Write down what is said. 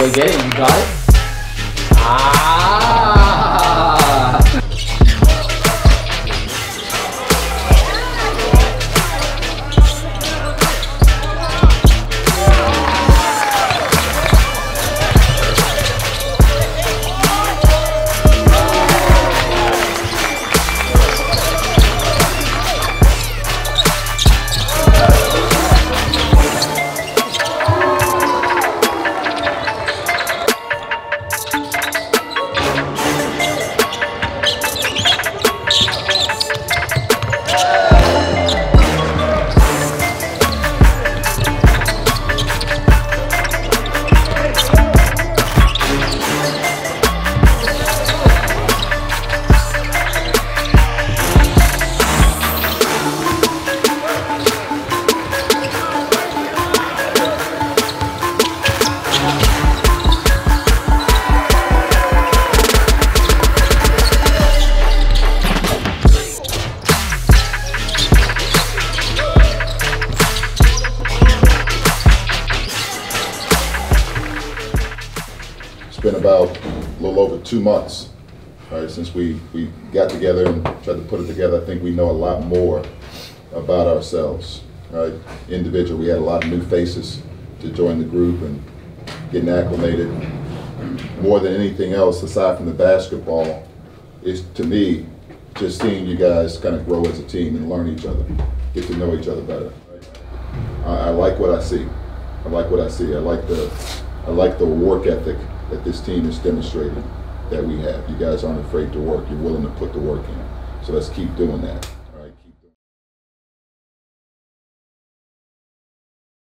Go get it. You got it. About a little over two months, all right, since we, we got together and tried to put it together. I think we know a lot more about ourselves? Individual, we had a lot of new faces to join the group and getting acclimated. More than anything else, aside from the basketball, is to me, just seeing you guys kind of grow as a team and learn each other, get to know each other better. I, I like what I see. I like what I see. I like the, I like the work ethic that this team has demonstrated that we have. You guys aren't afraid to work. You're willing to put the work in. So let's keep doing that.